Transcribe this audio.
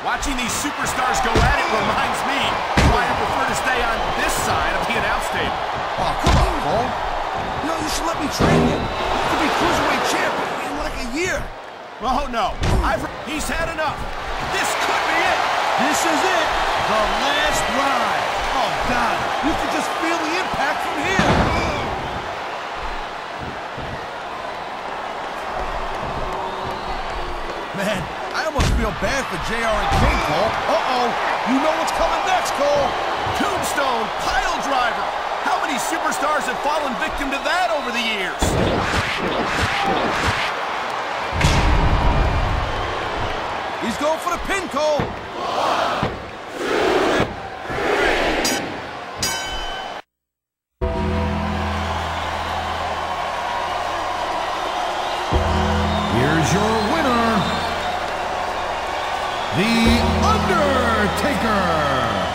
Watching these superstars go at it reminds me why I prefer to stay on this side of the announce table. Oh, come on, Cole. You know, you should let me train you. You could be Cruiserweight champion in like a year. Oh, no. I've... He's had enough. This could be it. This is it. The last ride. Oh, God. You can just feel the impact from here. Man, I almost feel bad for JR and King, Cole. Uh-oh. You know what's coming next, Cole. Tombstone pile driver. How many superstars have fallen victim to that over the years? He's going for the pin, Cole. One, two, three. Here's your The Undertaker.